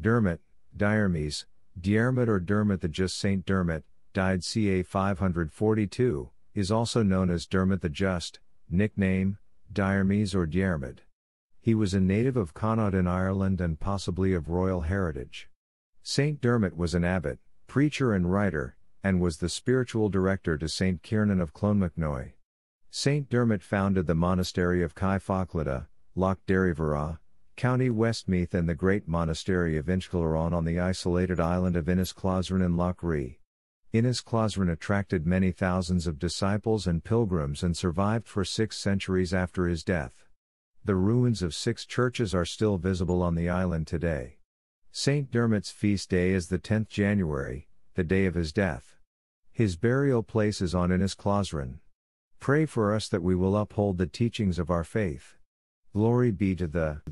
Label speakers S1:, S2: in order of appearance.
S1: Dermot, Diarmis, Diarmaid or Dermot the Just Saint Dermot, died ca 542, is also known as Dermot the Just, nickname, Diarmis or Diarmaid. He was a native of Connaught in Ireland and possibly of royal heritage. Saint Dermot was an abbot, preacher and writer, and was the spiritual director to Saint Kiernan of Clonmacnoise. Saint Dermot founded the monastery of Fochladha, Lough Derryvaragh, County Westmeath and the great monastery of Inchcleraun on the isolated island of Innis Closran in Lough Ree. Innis Closran attracted many thousands of disciples and pilgrims and survived for six centuries after his death. The ruins of six churches are still visible on the island today. St. Dermot's feast day is the 10th January, the day of his death. His burial place is on Innis Closran. Pray for us that we will uphold the teachings of our faith. Glory be to the